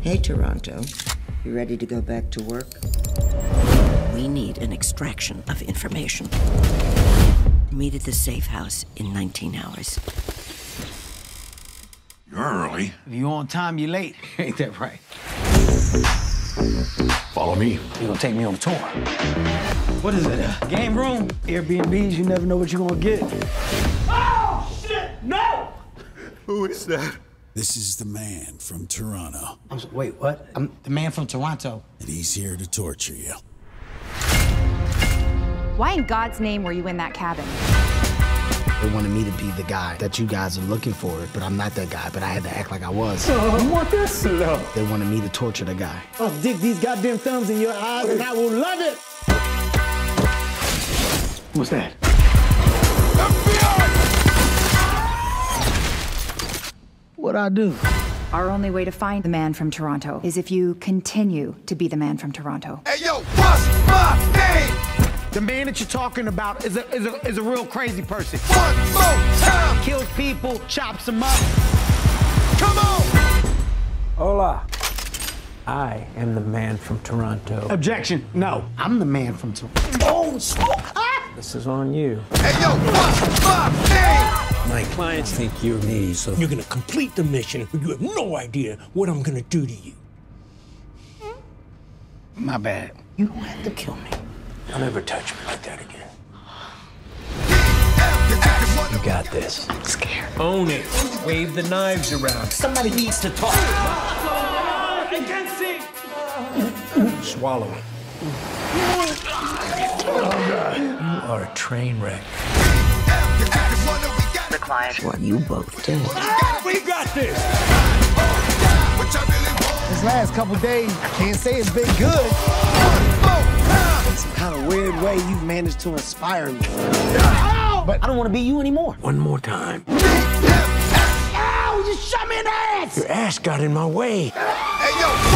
Hey, Toronto. You ready to go back to work? We need an extraction of information. Meet at the safe house in 19 hours. You're early. If you on time, you're late. Ain't that right? Follow me. You're gonna take me on a tour? What is it? A game room? Airbnbs, you never know what you're gonna get. Oh, shit! No! Who is that? This is the man from Toronto, I'm so, wait, what? I'm the man from Toronto. and he's here to torture you. Why in God's name were you in that cabin? They wanted me to be the guy that you guys are looking for, but I'm not that guy, but I had to act like I was. Oh, you want this? No. They wanted me to torture the guy. I'll dig these goddamn thumbs in your eyes and I will love it! What's that? What I do? Our only way to find the man from Toronto is if you continue to be the man from Toronto. Hey, yo, what's my name? The man that you're talking about is a, is a, is a real crazy person. One more time. Kills people, chops them up. Come on. Hola. I am the man from Toronto. Objection. No, I'm the man from Toronto. Oh, ah! This is on you. Hey, yo, what's my name? My clients think you're me, so you're gonna complete the mission, but you have no idea what I'm gonna do to you. My bad. You don't have to kill me. Don't ever touch me like that again. You got this. I'm scared. Own it. Wave the knives around. Somebody needs to talk. I can't see! Swallow it. You are a train wreck. The client. What you both did. We got this! This last couple days, I can't say it's been good. Some kind of weird way you've managed to inspire me. But I don't want to be you anymore. One more time. Ow! You shot me in the ass! Your ass got in my way. Hey, yo, what's